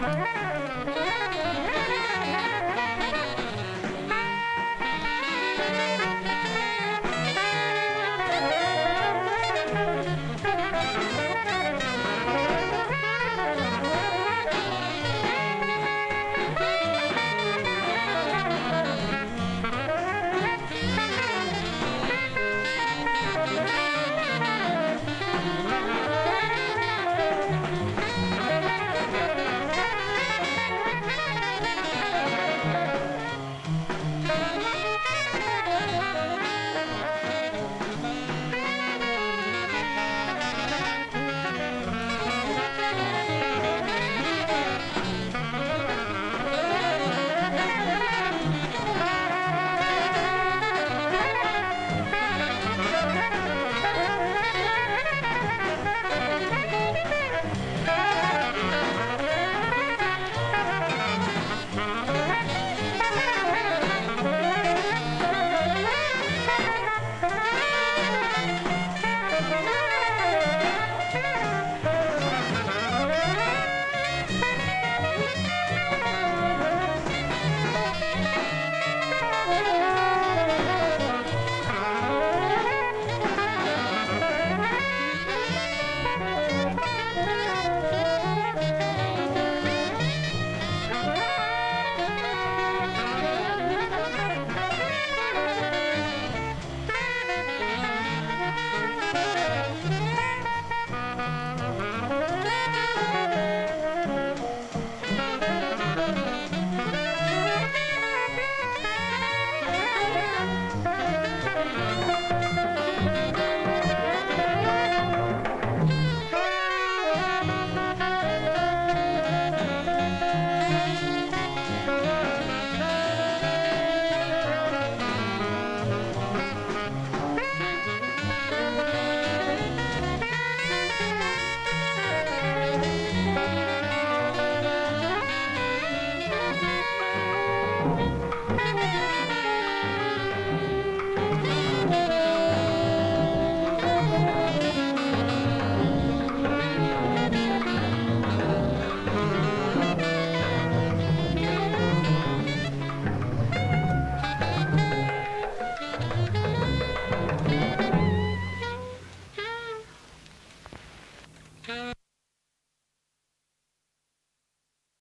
Bye.